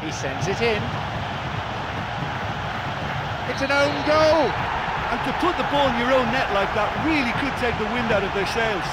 He sends it in. It's an own goal! And to put the ball in your own net like that really could take the wind out of their sails.